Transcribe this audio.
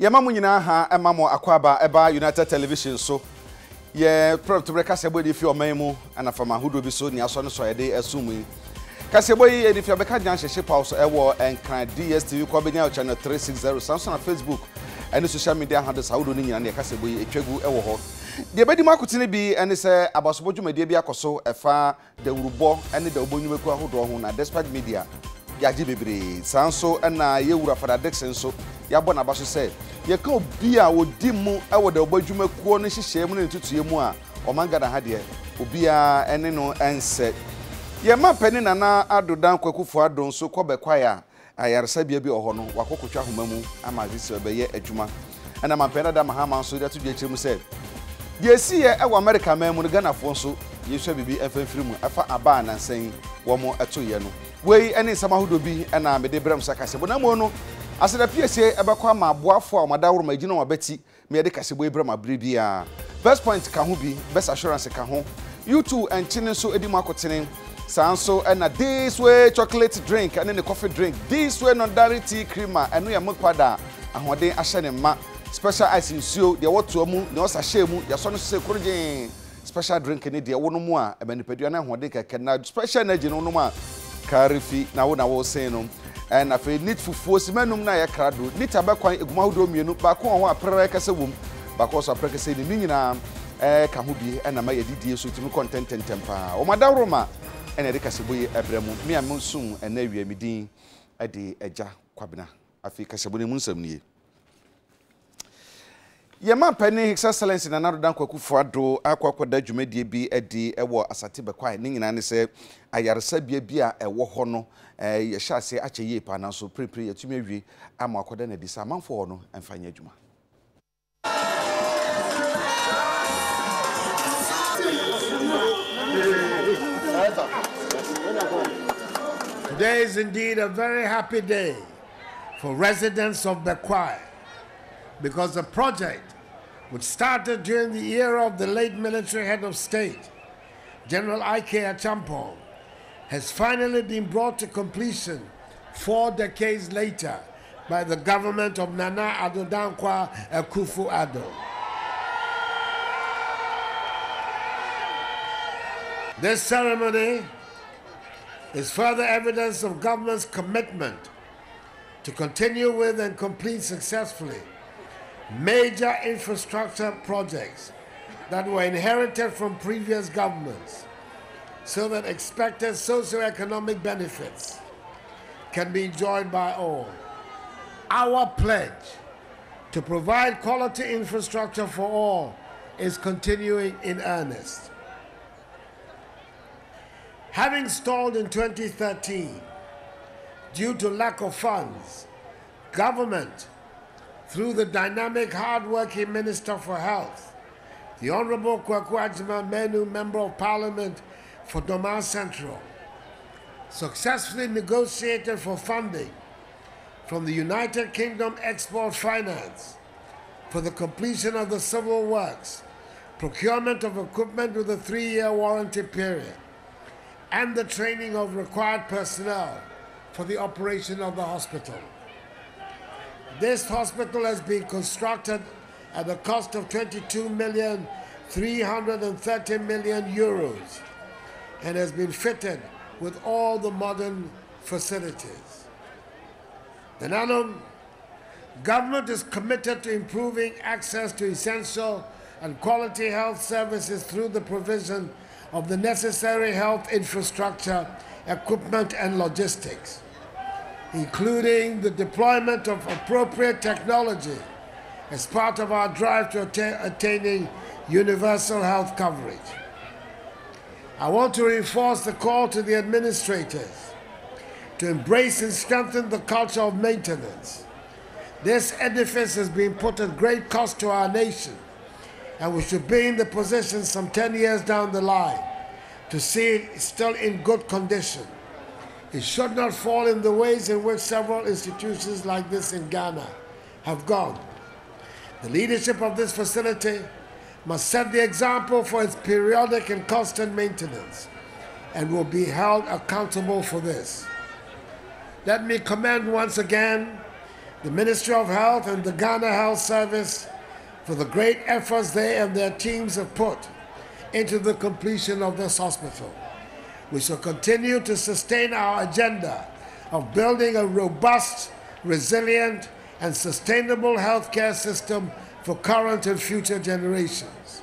yɛma mo nyinaa ha ɛma mo akɔaba ɛba united television so. Yɛ prɛtoberɛ kasɛbɔ yɛde fi ɔman mu anafama ahodoɔ bi so nea asɔ no sɔ yɛde ɛso mu yi. Kasɛbɔ yi yɛde fi abɛka gyan hyehyɛ paw so ɛwɔ nkran dstv kɔ bɛnya channel 360 samson na facebook ɛne social media handles ahodoɔ no nyinaa ne yɛkasɛbɔ yi ɛtwa gu ɛwɔ hɔ. Deɛ bɛdi mu akotene bi ɛne sɛ abasobɔ dwumadie bi akɔ so ɛfa dawurubɔ ɛne dawubɔ nnwumaku ahodoɔ ho na despite media yɛagye bebree. Saa nso ɛna yɛwura fada dixon nso yɛabɔ n'aba so sɛ yɛka obi a wɔdi mu ɛwɔ dawubɔ dwumakuo no nhyehyɛe mu ne tutuo mu a ɔman ghana ha deɛ obiara ɛne no ɛnsɛ. Yɛma panin nana adodan kwakufo ado nso kɔbɛkwae a ayaresabea bi wɔ hɔ no wakɔkɔtwa ahoma mu ama ade sɛ ɔbɛyɛ adwuma. Ɛna mampɛn dada mahama nso de ato dwa akyerɛ mu sɛ deɛ ɛsi yɛ ɛwɔ amerika man mu no ghanafoɔ nso yɛsua biribi ɛmfamfiri mu ɛfa aba a nansan wɔn ɛtoyɛ no. Wei ne nsɛm ahodoɔ bi ɛna mede brɛ m kasɛbɔ na mmom no aseda piesie ɛbɛkɔ ama aboafoɔ a ɔmada woro ma agyina wɔn abɛti yi brɛ ma berɛ biara best point ka ho bi best assurance ka ho. Youtube ɛnkyene nso di mu akotene. Saa nso this way chocolate drink ɛne ne coffee drink. This way nondare tea creamer ɛno yɛ mokwada a ahoɔden ahyɛ ne ma. Special ice nsuo deɛ wɔtoa mu deɛ ɔsa hyɛ mu yɛsɔ no sɛ korogyen special drink ne deɛ wɔnom a ɛma nipadua no ahoɔden kɛkɛ. Na special energy no wonom a kaare fi na wo na wɔsen no ɛna afei nit fufuo simanum no a yɛkra do nit abɛkwan eguma ahodoɔ mmienu baako wɔ hɔ a prɛrɛ kɛsɛ wɔ mu baako nso aprɛ kɛsɛ ne ne nyinaa ɛka ho bi ɛna ma yɛdidie so tumi kɔ ntɛntɛntɛm paa. Wɔn adaworo ma ɛna yɛde kasɛbɔ yi ɛbrɛ mu. Me a mo nsom ɛna awia mi din ɛde ɛgya kwabena. Afei kasɛbɔ ne mu nsɛm nie yɛma panin his excellence nana dodan kwakufo ado akɔ akɔda dwumadie bi adi ɛwɔ asate bɛkwae ne nyinaa ne sɛ ayaresabea bi a ɛwɔ hɔ no yɛhyɛ ase akyɛ yie paa nanso pirepire yɛtumi awie ama akɔda no adi. Sɛ amanfoɔ hɔ no ɛmfa nyɛ adwuma. Today is indeed a very happy day for residents of Bekwai because the project, which started during the era of the late military head of state, General Ike Acheampong, has finally been brought to completion four decades later by the government of Nana Addo Dankwa Akufo Addo. This ceremony is further evidence of government's commitment to continue with and complete successfully major infrastructure projects that were inherited from previous governments so that expected socioeconomic benefits can be enjoyed by all. Our pledge to provide quality infrastructure for all is continuing in earnest. Having stalled in 2013 due to lack of funds, government, through the dynamic, hard-working Minister for Health, the Honorable Kwaku Agyeman-Manu, Member of Parliament for Dormaa Central, successfully negotiated for funding from the United Kingdom Export Finance for the completion of the civil works, procurement of equipment with a three-year warranty period, and the training of required personnel for the operation of the hospital. This hospital has been constructed at a cost of 22 million 330 million euros and has been fitted with all the modern facilities. The NANUM government is committed to improving access to essential and quality health services through the provision of the necessary health infrastructure, equipment, and logistics, including the deployment of appropriate technology as part of our drive to attain, attaining universal health coverage. I want to reinforce the call to the administrators to embrace and strengthen the culture of maintenance. This edifice has been put at great cost to our nation and we should be in the position some 10 years down the line to see it still in good condition. It should not fall in the ways in which several institutions like this in Ghana have gone. The leadership of this facility must set the example for its periodic and constant maintenance and will be held accountable for this. Let me commend once again the Ministry of Health and the Ghana Health Service for the great efforts they and their teams have put into the completion of this hospital. We shall continue to sustain our agenda of building a robust, resilient, and sustainable healthcare system for current and future generations.